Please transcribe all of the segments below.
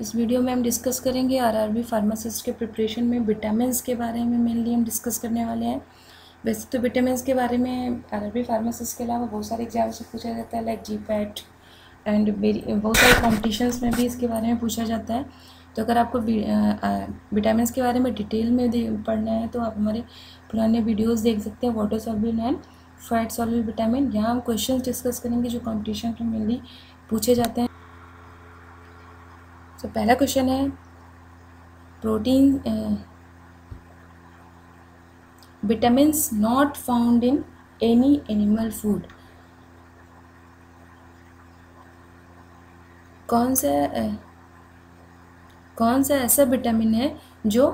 इस वीडियो में हम डिस्कस करेंगे आरआरबी फार्मासिस्ट के प्रिपरेशन में विटामिन के बारे में मेनली हम डिस्कस करने वाले हैं। वैसे तो विटामिन के बारे में आरआरबी फार्मासिस्ट के अलावा बहुत सारे एग्ज़ाम से पूछा जाता है लाइक जी पैट एंड बहुत सारे कॉम्पिटिशन्स में भी इसके बारे में पूछा जाता है। तो अगर आपको विटामिन के बारे में डिटेल में पढ़ना है तो आप हमारे पुराने वीडियोज़ देख सकते हैं water soluble and fat soluble vitamin यहाँ हम क्वेश्चन डिस्कस करेंगे जो कॉम्पिटिशन में मेनली पूछे जाते हैं। तो पहला क्वेश्चन है protein vitamin not found in any animal food कौन सा कौन सा ऐसा विटामिन है जो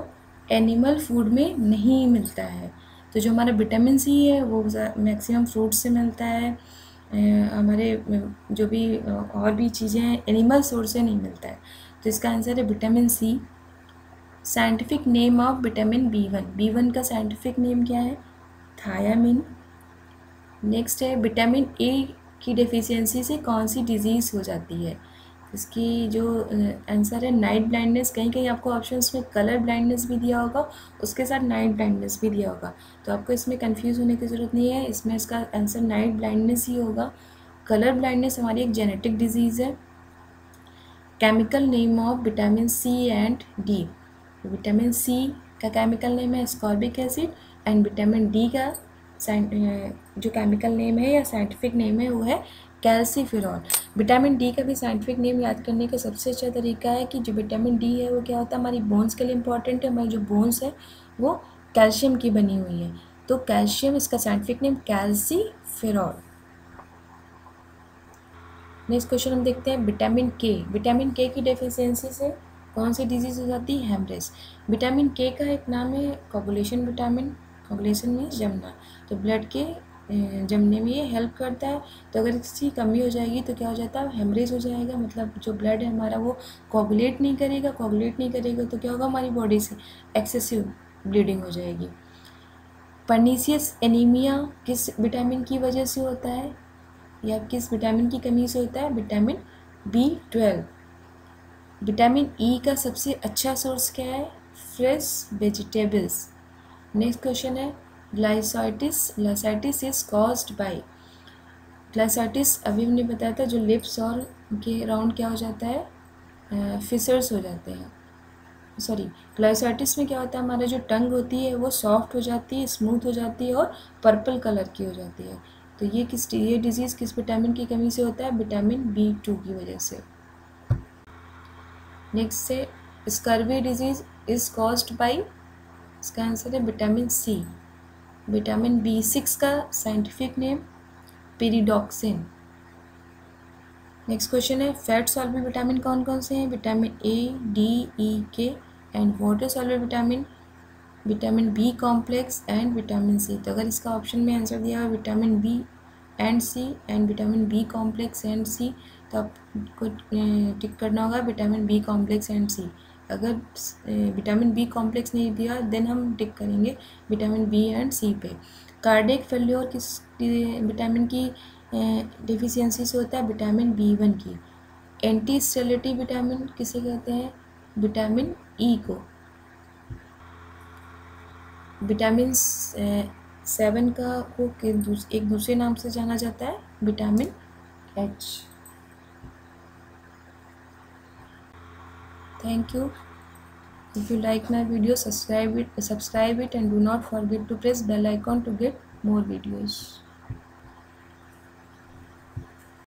एनिमल फ़ूड में नहीं मिलता है? तो जो हमारा विटामिन सी है, वो मैक्सिमम फ्रूट से मिलता है। हमारे, जो भी, और भी चीज़ें हैं एनिमल सोर्स से नहीं मिलता है। तो इसका आंसर है vitamin C scientific name of vitamin B one B one का साइंटिफिक नेम क्या है? थायामिन नेक्स्ट है विटामिन ए की डेफिशिएंसी से कौन सी डिज़ीज़ हो जाती है? इसकी जो आंसर है नाइट ब्लाइंडनेस कहीं कहीं आपको ऑप्शन में कलर ब्लाइंडनेस भी दिया होगा, उसके साथ नाइट ब्लाइंडनेस भी दिया होगा। तो आपको इसमें कंफ्यूज होने की ज़रूरत नहीं है। इसमें इसका आंसर नाइट ब्लाइंडनेस ही होगा। कलर ब्लाइंडनेस हमारी एक जेनेटिक डिज़ीज़ है। Chemical name of vitamin C and D vitamin C का केमिकल नेम है ascorbic acid and vitamin D का जो केमिकल नेम है या साइंटिफिक नेम है, वो है कैल्सीफिरॉल विटामिन डी का भी साइंटिफिक नेम याद करने का सबसे अच्छा तरीका है कि जो विटामिन डी है, वो क्या होता है, हमारी बोन्स के लिए इंपॉर्टेंट है, हमारी जो बोन्स है, वो कैल्शियम की बनी हुई है. तो कैल्शियम इसका scientific name calciferol next question हम देखते हैं, विटामिन के विटामिन के की डेफिशिएंसी से कौन सी डिज़ीज़ हो जाती है? हेमरेज विटामिन के का एक नाम है कोगुलेशन विटामिन कोगुलेशन मीन्स जमना। तो ब्लड के जमने में ये हेल्प करता है। तो अगर इसकी कमी हो जाएगी तो क्या हो जाता है? हेमरेज हो जाएगा। मतलब जो ब्लड है हमारा वो कोगुलेट नहीं करेगा कोगुलेट नहीं करेगा तो क्या होगा? हमारी बॉडी से एक्सेसिव ब्लीडिंग हो जाएगी। पर्नीसियस एनीमिया किस विटामिन की वजह से होता है? या किस विटामिन की कमी से होता है? Vitamin B twelve vitamin E का सबसे अच्छा सोर्स क्या है? फ्रेश वेजिटेबल्स नेक्स्ट क्वेश्चन है glossitis glossitis is caused by glossitis अभी हमने बताया था, जो लिप्स और के राउंड क्या हो जाता है? फिसर्स हो जाते हैं। सॉरी ग्लाइसाइटिस में क्या होता है? हमारा जो टंग होती है, वो सॉफ्ट हो जाती है स्मूथ हो जाती है और पर्पल कलर की हो जाती है। तो ये किस, ये डिज़ीज़ किस विटामिन की कमी से होता है? विटामिन बी टू की वजह से। नेक्स्ट से scurvy disease is caused by इसका आंसर है vitamin C vitamin B six का scientific name pyridoxine next question है फैट सॉल्वेबल विटामिन कौन कौन से हैं? Vitamin A D E K and water soluble vitamin vitamin B complex and vitamin C. तो अगर इसका ऑप्शन में आंसर दिया हुआ vitamin B and C and vitamin B complex and C तो आपको टिक करना होगा vitamin B complex and C. अगर विटामिन बी कॉम्प्लेक्स नहीं दिया देन हम टिक करेंगे विटामिन बी एंड सी पे। कार्डिक फेल्योर किस विटामिन की डिफिशियंसी से होता है? विटामिन बी वन की। एंटी स्टेलिटी विटामिन किसे कहते हैं? विटामिन ई e को। विटामिन सेवन का को एक दूसरे नाम से जाना जाता है, vitamin H thank you if you like my video subscribe it subscribe it and do not forget to press bell icon to get more videos.